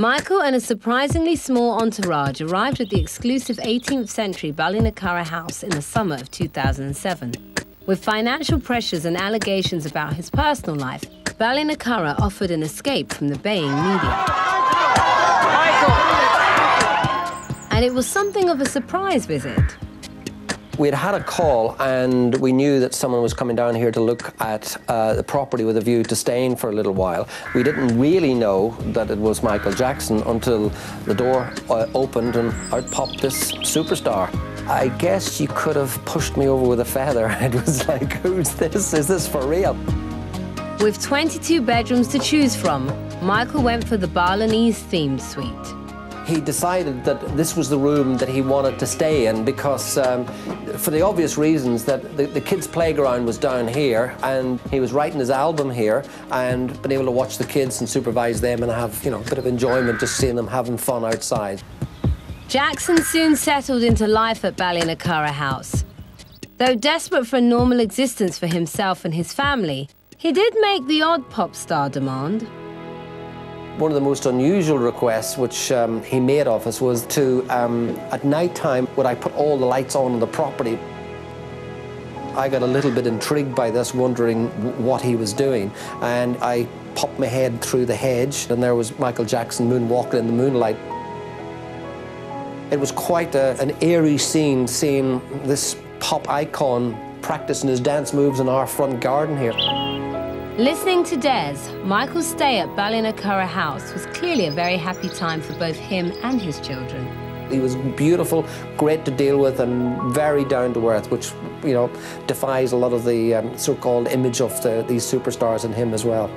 Michael and a surprisingly small entourage arrived at the exclusive 18th century Ballinacurra house in the summer of 2007. With financial pressures and allegations about his personal life, Ballinacurra offered an escape from the baying media. And it was something of a surprise visit. We had had a call and we knew that someone was coming down here to look at uh, the property with a view to staying for a little while. We didn't really know that it was Michael Jackson until the door uh, opened and out popped this superstar. I guess you could have pushed me over with a feather. It was like, who's this? Is this for real? With 22 bedrooms to choose from, Michael went for the Balinese themed suite he decided that this was the room that he wanted to stay in because, um, for the obvious reasons, that the, the, kids' playground was down here, and he was writing his album here, and been able to watch the kids and supervise them and have you know a bit of enjoyment just seeing them having fun outside. Jackson soon settled into life at Ballinacurra House. Though desperate for a normal existence for himself and his family, he did make the odd pop star demand. One of the most unusual requests which um, he made of us was to, um, at night time, would I put all the lights on in the property? I got a little bit intrigued by this, wondering what he was doing, and I popped my head through the hedge, and there was Michael Jackson moonwalking in the moonlight. It was quite a, an eerie scene, seeing this pop icon practicing his dance moves in our front garden here. Listening to Des, Michael's stay at Ballinacurra House was clearly a very happy time for both him and his children. He was beautiful, great to deal with, and very down to earth, which you know defies a lot of the um, so-called image of the, these superstars in him as well.